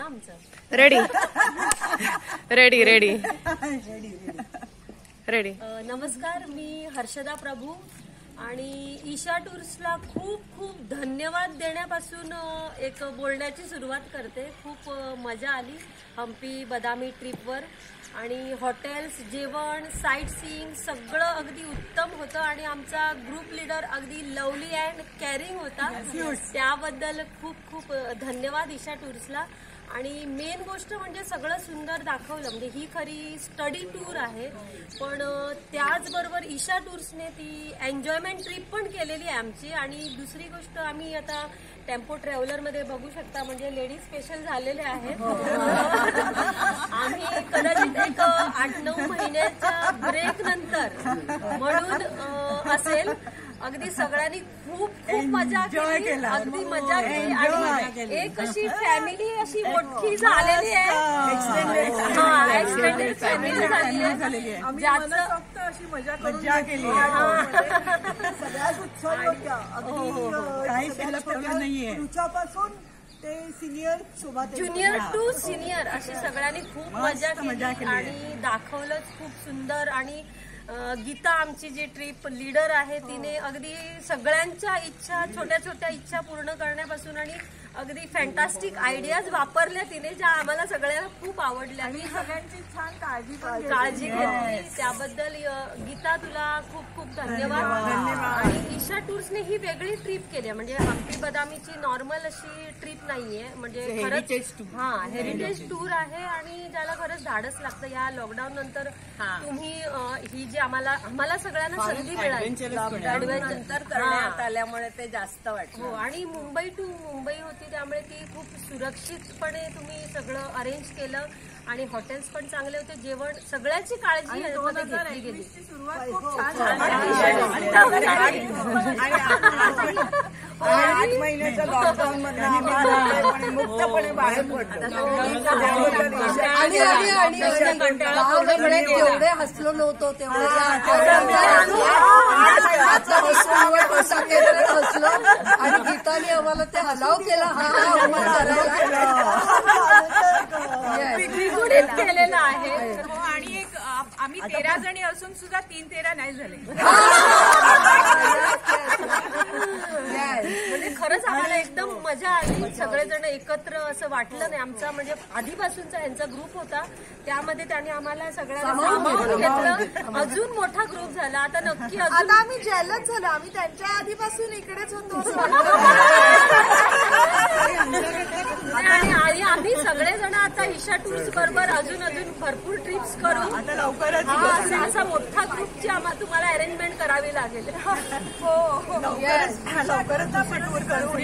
आमचं? Ready ready ready ready नमस्कार मी हर्षदा प्रभू आणि ईशा टूर्सला खूप खूप धन्यवाद देण्यापासून एक बोलण्याची सुरुवात करते. खूप मजा आली हम्पी बदामी ट्रिपवर. आणि हॉटेल्स जेवण साईट सीइंग सगळं अगदी उत्तम होतं. आणि आमचा ग्रुप लीडर अगदी लवली अँड कॅरिंग होता. त्याबद्दल खूप खूप धन्यवाद ईशा टूर्सला. आणि मेन गोष्ट म्हणजे सगळं सुंदर दाखवलं. म्हणजे ही खरी स्टडी टूर आहे. पण त्याचबरोबर ईशा टूर्सने ती एन्जॉयमेंट ट्रिप पण केलेली आहे आमची. आणि दुसरी गोष्ट आम्ही आता टेम्पो ट्रॅव्हलरमध्ये बघू शकता म्हणजे लेडीज स्पेशल झालेले आहेत. आम्ही कदाचित एक आठ नऊ महिन्याच्या ब्रेक नंतर म्हणून असेल. अगदी सगळ्यांनी खूप खूप मजा केली. अगदी मजा केली. आणि एक अशी फॅमिली अशी मोठी झालेली आहे. हा एक्सटेंडेड फॅमिली आहे. फक्त अशी मजा केली शिल्लक ठेवलं प्रकार- नाहीये. ते सिनियर सोबत ज्युनियर टू सिनियर अशी सगळ्यांनी खूप मजा केली. आणि दाखवलंच खूप सुंदर आणि गीता आमची जी ट्रिप लीडर आहे तिने अगदी सगळ्यांच्या इच्छा छोट्या छोट्या इच्छा पूर्ण करण्यापासून आणि अगदी फॅन्टास्टिक आयडियाज वापरल्या तिने ज्या आम्हाला सगळ्यांना खूप आवडल्या. मी सगळ्यांची छान काळजी काळजी घेतली. त्याबद्दल गीता तुला खूप खूप धन्यवाद. ईशा टूर्सने ही वेगळी ट्रिप केली आहे. म्हणजे हम्पी बदामीची नॉर्मल अशी ट्रिप नाहीये. म्हणजे heritage खरंच हा हेरिटेज टूर आहे आणि ज्याला खरंच धाडस लागतं. या लॉकडाऊन नंतर तुम्ही ही जी आम्हाला आम्हाला सगळ्यांना संधी मिळाली. नंतर हा. करण्यात आल्यामुळे ते जास्त वाटलं. हो आणि मुंबई टू मुंबई होती त्यामुळे ती खूप सुरक्षितपणे तुम्ही सगळं अरेंज केलं. आणि हॉटेल्स पण चांगले होते. जेवण सगळ्याची काळजी घेतली गेली. सुरुवात खूप छान आठ महिन्याच्या लॉकडाऊन मध्ये मुक्तपणे बाहेर पडलो. आणि आणि आणि गावाकडे एवढे हसलो नव्हतो तेवढे हसलो. आणि गीताने आम्हाला ते अलाव केला. हा हा करायला केलेलं आहे. हो आम्ही तेरा जणी असून सुद्धा तीन तेरा नाही झाले. म्हणजे खरंच आम्हाला एकदम मजा आली. सगळेजण एकत्र असं वाटलं नाही. आमचा म्हणजे आधीपासूनचा यांचा ग्रुप होता. त्यामध्ये त्यांनी आम्हाला सगळ्यांना घेतलं. अजून मोठा ग्रुप झाला. आता नक्की अजून आता आम्ही जेलच झालो. आम्ही त्यांच्या आधीपासून इकडेच होतो अशा टूर्स बरोबर अजून अजून भरपूर ट्रिप्स करू. आता लवकरच हा, असा असा मोठा ग्रुपची आम्हा तुम्हाला अरेंजमेंट करावी लागेल. हो हो. लवकरच आपण टूर करू.